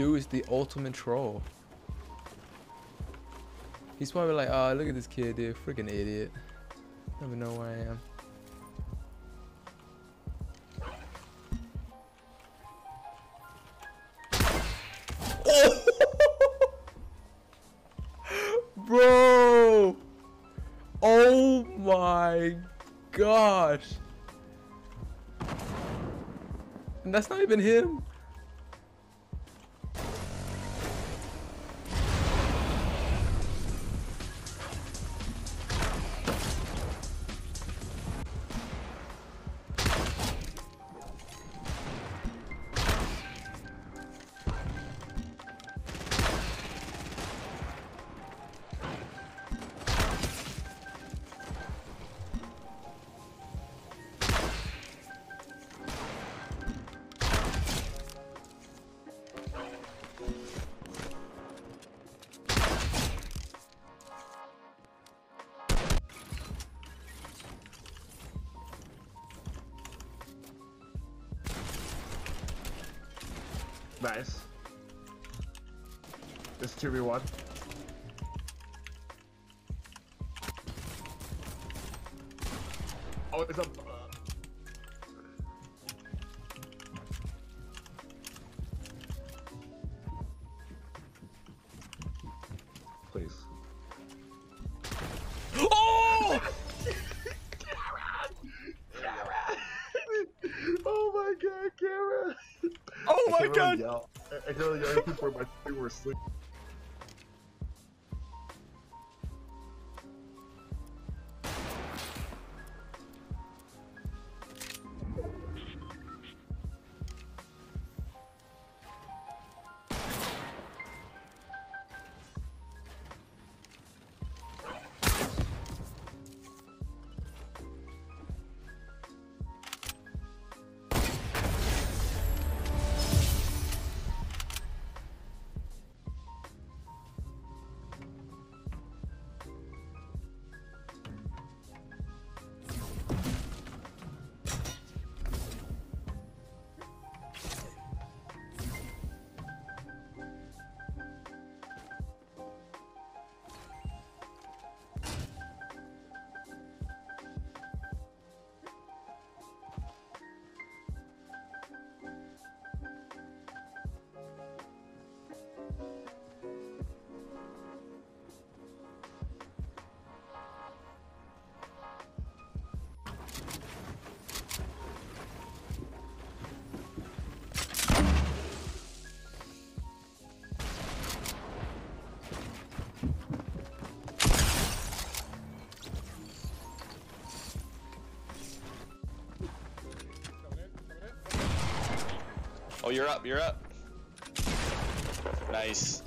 dude is the ultimate troll. He's probably like, oh, look at this kid, dude. Freaking idiot. Don't know where I am. Bro! Oh my gosh! And that's not even him. Nice. It's 2v1. Oh, it's a. I, can only people people were asleep. Oh, you're up, you're up. Nice.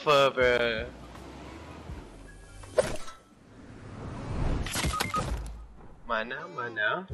Alpha, uh, bro. Mana, mana.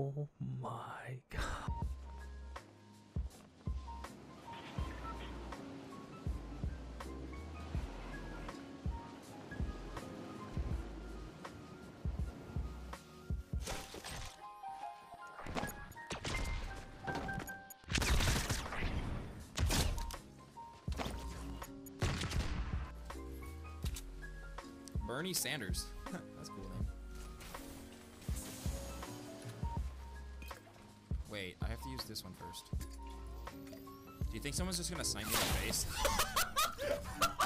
Oh my god. Bernie Sanders. Have to use this one first. Do you think someone's just gonna sign me in the face?